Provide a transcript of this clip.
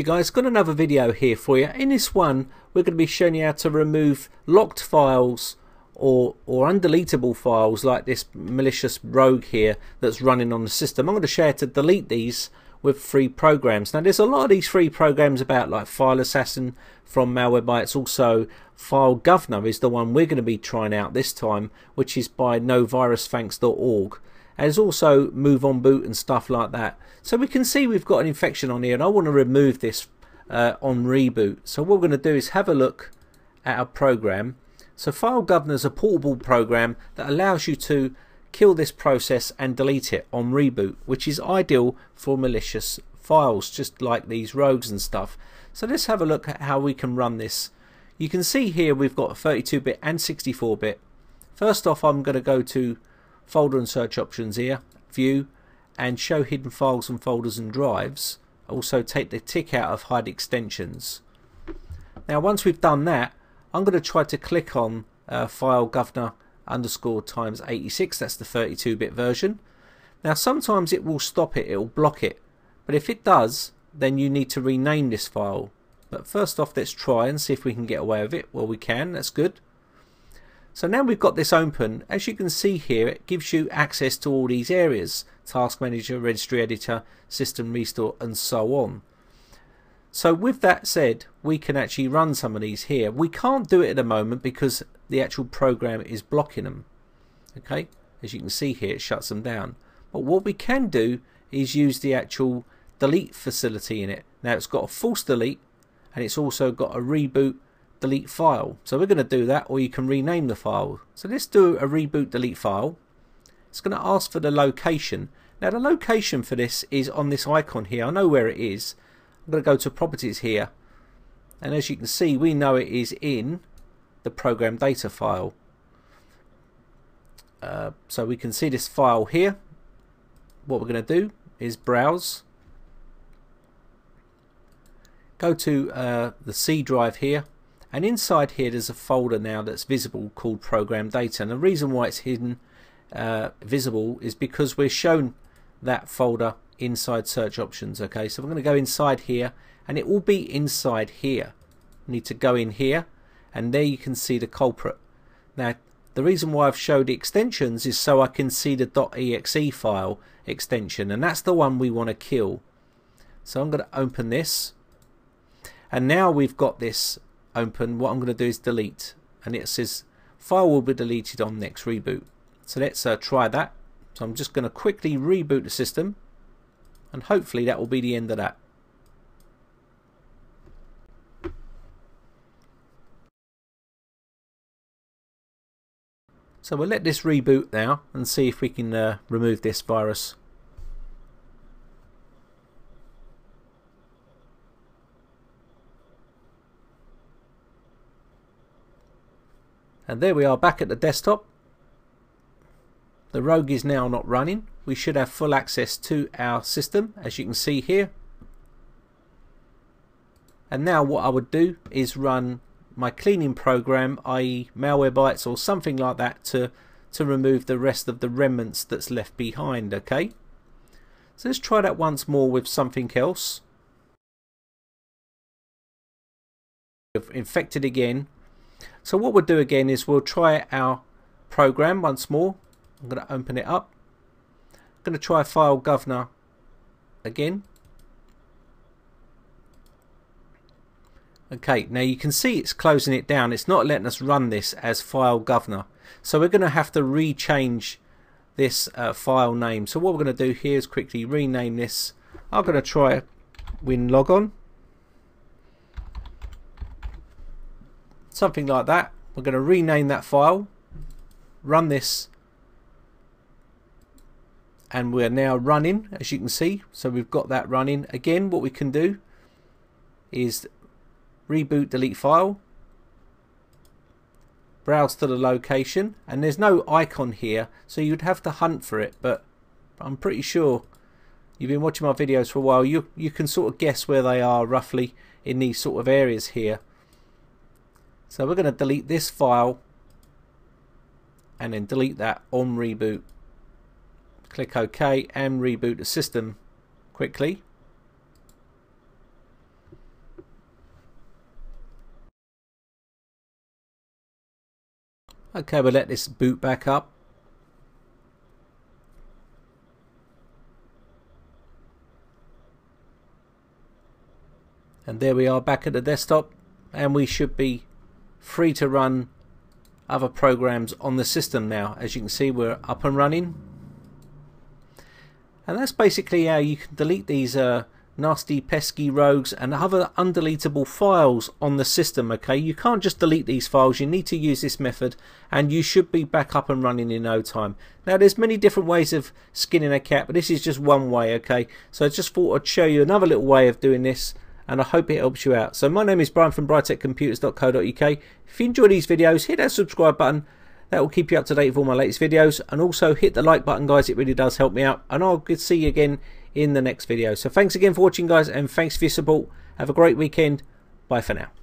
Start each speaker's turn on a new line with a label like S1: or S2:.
S1: You guys, got another video here for you. In this one, we're going to be showing you how to remove locked files or, or undeletable files like this malicious rogue here that's running on the system. I'm going to show you to delete these with free programs. Now there's a lot of these free programs about like File Assassin from Malwarebytes. Also File Governor is the one we're going to be trying out this time which is by novirusthanks.org. There's also Move on Boot and stuff like that. So we can see we've got an infection on here and I want to remove this uh, on reboot. So what we're going to do is have a look at our program. So File Governor is a portable program that allows you to kill this process and delete it on reboot, which is ideal for malicious files, just like these rogues and stuff. So let's have a look at how we can run this. You can see here we've got 32-bit and 64-bit. First off, I'm going to go to folder and search options here, view, and show hidden files and folders and drives. Also take the tick out of hide extensions. Now once we've done that, I'm going to try to click on uh, file governor underscore times 86 that's the 32-bit version. Now sometimes it will stop it it will block it. But if it does then you need to rename this file. But first off let's try and see if we can get away with it. Well we can. That's good so now we've got this open as you can see here it gives you access to all these areas task manager registry editor system restore and so on so with that said, we can actually run some of these here. We can't do it at the moment because the actual program is blocking them. Okay, as you can see here, it shuts them down. But what we can do is use the actual delete facility in it. Now it's got a force delete and it's also got a reboot delete file. So we're going to do that or you can rename the file. So let's do a reboot delete file. It's going to ask for the location. Now the location for this is on this icon here. I know where it is. I'm going to go to properties here and as you can see we know it is in the program data file uh, so we can see this file here what we're going to do is browse go to uh, the C drive here and inside here there's a folder now that's visible called program data. And the reason why it's hidden uh, visible is because we're shown that folder inside search options okay? So I'm going to go inside here and it will be inside here. Need to go in here and there you can see the culprit. Now the reason why I've showed the extensions is so I can see the .exe file extension and that's the one we want to kill. So I'm going to open this and now we've got this open what I'm going to do is delete and it says file will be deleted on next reboot so let's uh, try that so I'm just going to quickly reboot the system and hopefully that will be the end of that. So we'll let this reboot now and see if we can uh, remove this virus. And there we are back at the desktop. The Rogue is now not running. We should have full access to our system as you can see here. And now what I would do is run my cleaning program, i.e. Malwarebytes or something like that to, to remove the rest of the remnants that's left behind, okay? So let's try that once more with something else. We've Infected again. So what we'll do again is we'll try our program once more I'm going to open it up. I'm going to try file governor again. Okay, now you can see it's closing it down. It's not letting us run this as file governor. So we're going to have to rechange this uh, file name. So what we're going to do here is quickly rename this. I'm going to try WinLogon. Something like that. We're going to rename that file. Run this. And we're now running as you can see. So we've got that running. Again what we can do is reboot delete file. Browse to the location. And there's no icon here so you'd have to hunt for it. But I'm pretty sure you've been watching my videos for a while. You you can sort of guess where they are roughly in these sort of areas here so we're going to delete this file and then delete that on reboot. Click OK and reboot the system quickly. Okay, we'll let this boot back up. And there we are back at the desktop and we should be free to run other programs on the system now. As you can see we're up and running. And that's basically how you can delete these uh, nasty pesky rogues and other undeletable files on the system okay? You can't just delete these files. You need to use this method and you should be back up and running in no time. Now there's many different ways of skinning a cat but this is just one way okay? So I just thought I'd show you another little way of doing this and I hope it helps you out so my name is Brian from briteccomputers.co.uk. if you enjoy these videos hit that subscribe button that will keep you up to date with all my latest videos and also hit the like button guys it really does help me out and I'll see you again in the next video. So thanks again for watching guys and thanks for your support. Have a great weekend. Bye for now.